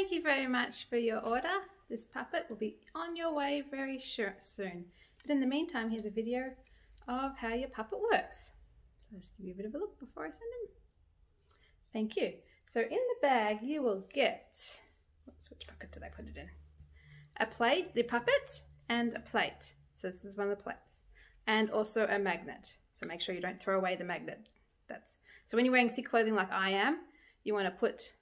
Thank you very much for your order. This puppet will be on your way very sure, soon. But in the meantime, here's a video of how your puppet works. So let's give you a bit of a look before I send him. Thank you. So in the bag, you will get, which bucket did I put it in? A plate, the puppet, and a plate. So this is one of the plates. And also a magnet. So make sure you don't throw away the magnet. That's So when you're wearing thick clothing like I am, you want to put,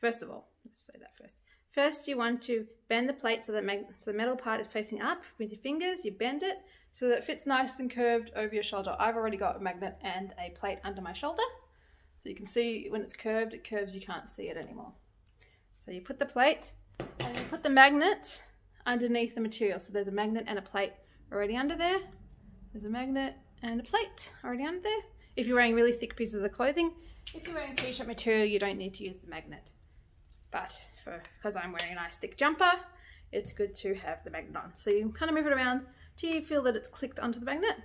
first of all, let's say that first. First, you want to bend the plate so that so the metal part is facing up with your fingers. You bend it so that it fits nice and curved over your shoulder. I've already got a magnet and a plate under my shoulder. So you can see when it's curved, it curves, you can't see it anymore. So you put the plate and you put the magnet underneath the material. So there's a magnet and a plate already under there. There's a magnet and a plate already under there. If you're wearing really thick pieces of clothing, if you're wearing t-shirt material, you don't need to use the magnet. But because I'm wearing a nice thick jumper, it's good to have the magnet on. So you kind of move it around till you feel that it's clicked onto the magnet.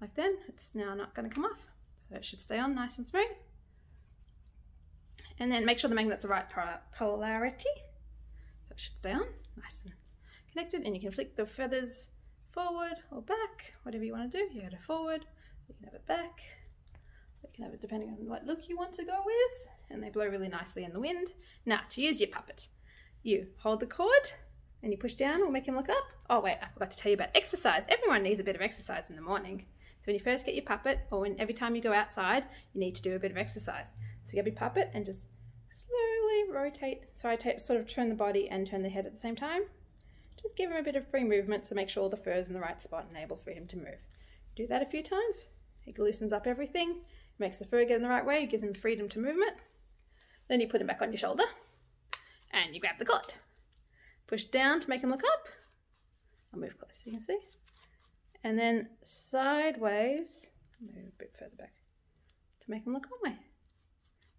Like then, it's now not going to come off. So it should stay on nice and smooth. And then make sure the magnet's the right polarity. So it should stay on nice and connected. And you can flick the feathers forward or back, whatever you want to do. You go to forward, you can have it back. You can have it depending on what look you want to go with. And they blow really nicely in the wind. Now, to use your puppet, you hold the cord and you push down, we'll make him look up. Oh wait, I forgot to tell you about exercise. Everyone needs a bit of exercise in the morning. So when you first get your puppet, or when every time you go outside, you need to do a bit of exercise. So you get your puppet and just slowly rotate, so I take, sort of turn the body and turn the head at the same time. Just give him a bit of free movement to make sure all the fur is in the right spot and able for him to move. Do that a few times. It loosens up everything, makes the fur get in the right way, gives him freedom to movement. Then you put him back on your shoulder and you grab the cord. Push down to make him look up. I'll move close so you can see. And then sideways, move a bit further back to make him look one way.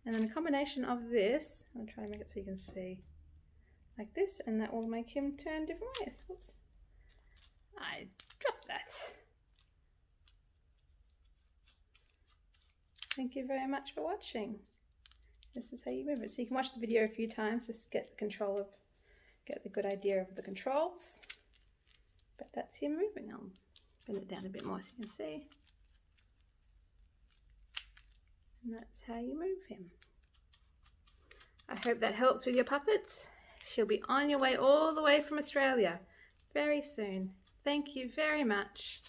And then a combination of this, I'll try to make it so you can see like this, and that will make him turn different ways. Oops. I dropped that. Thank you very much for watching. This is how you move it. So you can watch the video a few times to get the control of, get the good idea of the controls. But that's him moving. I'll bend it down a bit more so you can see. And that's how you move him. I hope that helps with your puppets. She'll be on your way all the way from Australia very soon. Thank you very much.